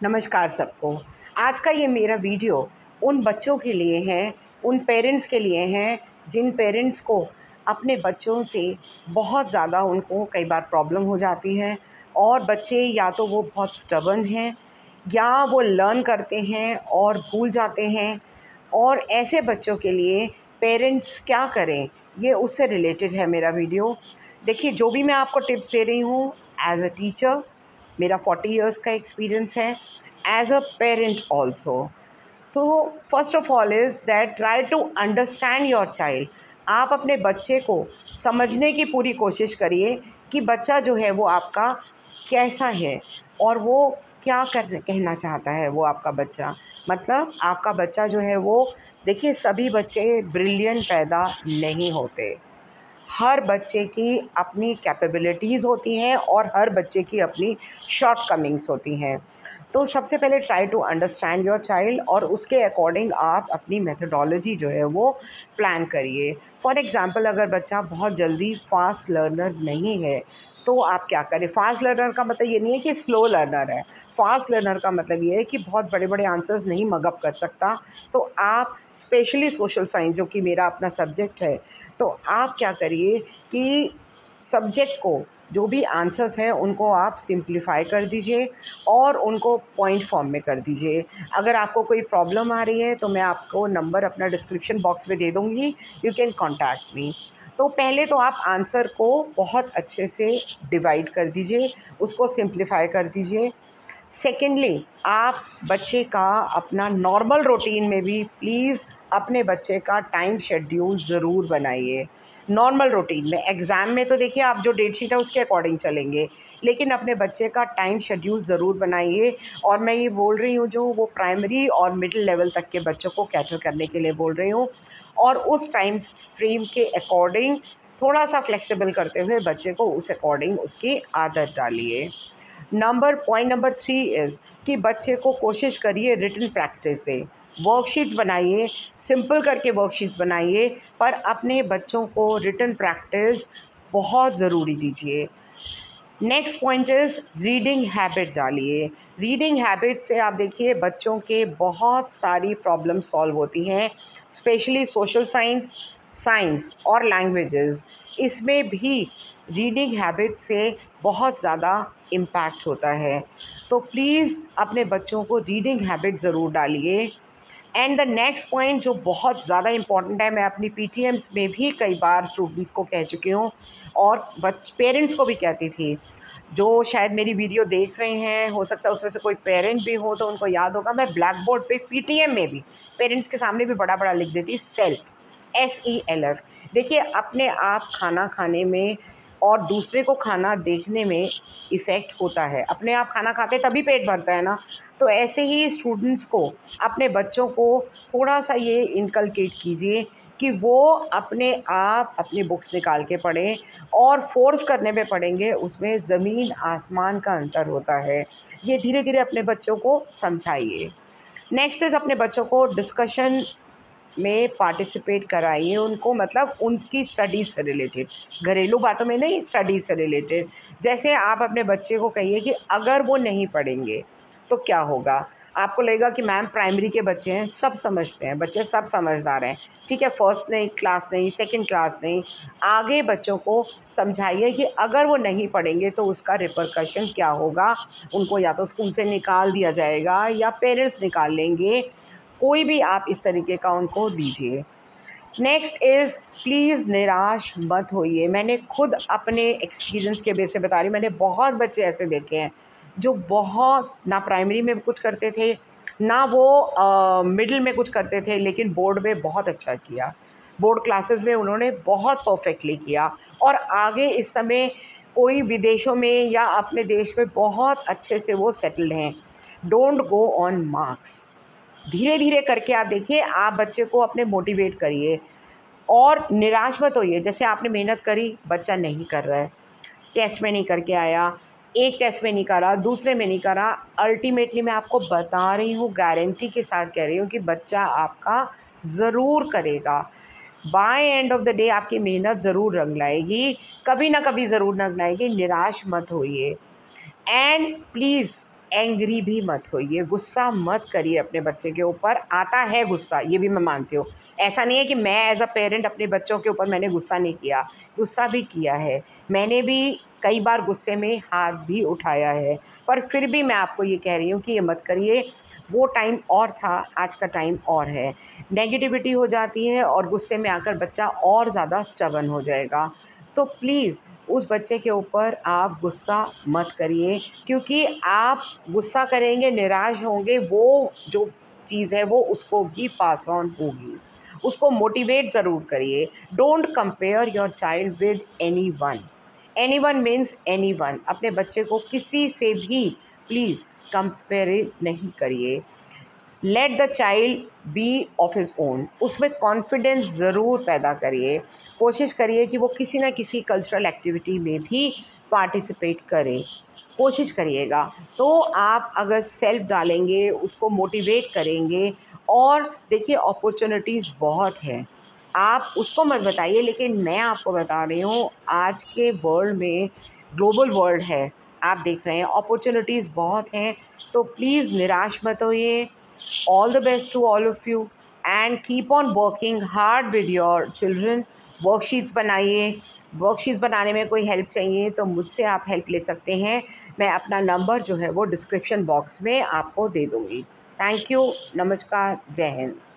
नमस्कार सबको। आज का ये मेरा वीडियो उन बच्चों के लिए है, उन पेरेंट्स के लिए हैं, जिन पेरेंट्स को अपने बच्चों से बहुत ज़्यादा उनको कई बार प्रॉब्लम हो जाती है और बच्चे या तो वो बहुत स्टबन हैं या वो लर्न करते हैं और भूल जाते हैं और ऐसे बच्चों के लिए पेरेंट्स क्या करें, ये उससे रिलेटेड है मेरा वीडियो। देखिए, जो भी मैं आपको टिप्स दे रही हूँ, एज अ टीचर मेरा फोर्टी ईयर्स का एक्सपीरियंस है एज अ पेरेंट ऑल्सो तो first of all is that try to understand your child आप अपने बच्चे को समझने की पूरी कोशिश करिए कि बच्चा जो है वो आपका कैसा है और वो क्या कर, कहना चाहता है वो आपका बच्चा। मतलब आपका बच्चा जो है वो, देखिए सभी बच्चे ब्रिलियंट पैदा नहीं होते। हर बच्चे की अपनी कैपेबिलिटीज़ होती हैं और हर बच्चे की अपनी शॉर्ट कमिंग्स होती हैं। तो सबसे पहले try to understand your child और उसके अकॉर्डिंग आप अपनी मेथडोलॉजी जो है वो प्लान करिए। फॉर एग्ज़ाम्पल अगर बच्चा बहुत जल्दी फास्ट लर्नर नहीं है तो आप क्या करें? फास्ट लर्नर का मतलब ये नहीं है कि स्लो लर्नर है। फास्ट लर्नर का मतलब ये है कि बहुत बड़े बड़े आंसर्स नहीं मगअप कर सकता। तो आप स्पेशली सोशल साइंस जो कि मेरा अपना सब्जेक्ट है तो आप क्या करिए कि सब्जेक्ट को जो भी आंसर्स हैं, उनको आप सिंप्लीफाई कर दीजिए और उनको पॉइंट फॉर्म में कर दीजिए। अगर आपको कोई प्रॉब्लम आ रही है तो मैं आपको नंबर अपना डिस्क्रिप्शन बॉक्स में दे दूँगी। यू कैन कॉन्टैक्ट मी तो पहले तो आप आंसर को बहुत अच्छे से डिवाइड कर दीजिए, उसको सिंप्लीफाई कर दीजिए। सेकेंडली आप बच्चे का अपना नॉर्मल रूटीन में भी प्लीज़ अपने बच्चे का टाइम शेड्यूल ज़रूर बनाइए। नॉर्मल रूटीन में। एग्ज़ाम में तो देखिए आप जो डेट शीट है उसके अकॉर्डिंग चलेंगे। लेकिन अपने बच्चे का टाइम शेड्यूल ज़रूर बनाइए। और मैं ये बोल रही हूँ जो वो प्राइमरी और मिडिल लेवल तक के बच्चों को कैटर करने के लिए बोल रही हूँ। और उस टाइम फ्रेम के अकॉर्डिंग थोड़ा सा फ्लेक्सिबल करते हुए बच्चे को उस अकॉर्डिंग उसकी आदत डालिए। Number point number three is कि बच्चे को कोशिश करिए रिटर्न प्रैक्टिस दें। वर्कशीट्स बनाइए सिंपल करके वर्कशीट्स बनाइए, पर अपने बच्चों को रिटर्न प्रैक्टिस बहुत ज़रूरी दीजिए। Next point is reading habit डालिए। रीडिंग हैबिट से आप देखिए, बच्चों के बहुत सारी प्रॉब्लम सॉल्व होती हैं स्पेशली सोशल साइंस साइंस और लैंग्वेजेस इसमें भी रीडिंग हैबिट से बहुत ज़्यादा इम्पैक्ट होता है। तो प्लीज़ अपने बच्चों को रीडिंग हैबिट ज़रूर डालिए। एंड द नेक्स्ट पॉइंट जो बहुत ज़्यादा इंपॉर्टेंट है, मैं अपनी पी में भी कई बार स्टूडेंट्स को कह चुकी हूँ और बच पेरेंट्स को भी कहती थी। जो शायद मेरी वीडियो देख रहे हैं, हो सकता है उसमें से कोई पेरेंट भी हो तो उनको याद होगा। मैं ब्लैक बोर्ड पर पी में भी पेरेंट्स के सामने भी बड़ा बड़ा लिख देती self S E L F देखिए, अपने आप खाना खाने में और दूसरे को खाना देखने में इफ़ेक्ट होता है। अपने आप खाना खाते तभी पेट भरता है ना। तो ऐसे ही स्टूडेंट्स को, अपने बच्चों को थोड़ा सा ये इनकलकेट कीजिए कि वो अपने आप अपनी बुक्स निकाल के पढ़ें और फोर्स करने में पढ़ेंगे, उसमें ज़मीन आसमान का अंतर होता है। ये धीरे धीरे अपने बच्चों को समझाइए। नेक्स्ट इज़ अपने बच्चों को डिस्कशन में पार्टिसिपेट कराइए उनको मतलब उनकी स्टडीज़ से रिलेटेड घरेलू बातों में नहीं स्टडीज़ से रिलेटेड जैसे आप अपने बच्चे को कहिए कि अगर वो नहीं पढ़ेंगे तो क्या होगा? आपको लगेगा कि मैम प्राइमरी के बच्चे हैं, सब समझते हैं, बच्चे सब समझदार हैं। ठीक है फ़र्स्ट नहीं क्लास नहीं सेकंड क्लास नहीं। आगे बच्चों को समझाइए कि अगर वो नहीं पढ़ेंगे तो उसका रिपरकशन क्या होगा? उनको या तो स्कूल से निकाल दिया जाएगा या पेरेंट्स निकाल लेंगे। कोई भी आप इस तरीके का उनको दीजिए। नेक्स्ट इज़ प्लीज़ निराश मत होइए। मैंने खुद अपने एक्सपीरियंस के बेस से बता रही मैंने बहुत बच्चे ऐसे देखे हैं जो बहुत ना प्राइमरी में कुछ करते थे, ना वो मिडिल में कुछ करते थे, लेकिन बोर्ड में बहुत अच्छा किया। बोर्ड क्लासेस में उन्होंने बहुत परफेक्टली किया। और आगे इस समय कोई विदेशों में या अपने देश में बहुत अच्छे से वो सेटल्ड हैं। डोंट गो ऑन मार्क्स धीरे धीरे करके आप देखिए, आप बच्चे को अपने मोटिवेट करिए। और निराश मत होइए, जैसे आपने मेहनत करी, बच्चा नहीं कर रहा है। टेस्ट में नहीं करके आया, एक टेस्ट में नहीं करा, दूसरे में नहीं करा अल्टीमेटली मैं आपको बता रही हूँ गारंटी के साथ कह रही हूँ कि बच्चा आपका ज़रूर करेगा। By end of the day आपकी मेहनत ज़रूर रंग लाएगी कभी ना कभी ज़रूर रंग लाएगी निराश मत होइए। एंड प्लीज़ एंग्री भी मत होइए गुस्सा मत करिए अपने बच्चे के ऊपर। आता है गुस्सा, ये भी मैं मानती हूँ। ऐसा नहीं है कि मैं एज अ पेरेंट अपने बच्चों के ऊपर मैंने गुस्सा नहीं किया, गुस्सा भी किया है। मैंने भी कई बार गुस्से में हाथ भी उठाया है, पर फिर भी मैं आपको ये कह रही हूँ कि ये मत करिए। वो टाइम और था, आज का टाइम और है। नेगेटिविटी हो जाती है और गुस्से में आकर बच्चा और ज़्यादा स्टबन हो जाएगा। तो प्लीज़ उस बच्चे के ऊपर आप गुस्सा मत करिए, क्योंकि आप गुस्सा करेंगे, निराश होंगे, वो जो चीज़ है, वो उसको भी पास ऑन होगी। उसको मोटिवेट ज़रूर करिए। Don't compare your child with anyone anyone means anyone अपने बच्चे को किसी से भी प्लीज़ कंपेयर नहीं करिए। Let the child be of his own उसमें कॉन्फिडेंस ज़रूर पैदा करिए। कोशिश करिए कि वो किसी ना किसी कल्चरल एक्टिविटी में भी पार्टिसिपेट करे। कोशिश करिएगा। तो आप अगर सेल्फ डालेंगे, उसको मोटिवेट करेंगे और देखिए अपॉर्चुनिटीज़ बहुत हैं। आप उसको मत बताइए, लेकिन मैं आपको बता रही हूँ, आज के वर्ल्ड में ग्लोबल वर्ल्ड है। आप देख रहे हैं अपॉर्चुनिटीज़ बहुत हैं। तो प्लीज़ निराश मत होइए। All the best to all of you. And keep on working hard with your children. Worksheets बनाइए। वर्कशीट्स बनाने में कोई हेल्प चाहिए तो मुझसे आप हेल्प ले सकते हैं। मैं अपना नंबर जो है वो डिस्क्रिप्शन बॉक्स में आपको दे दूँगी। थैंक यू नमस्कार जय हिंद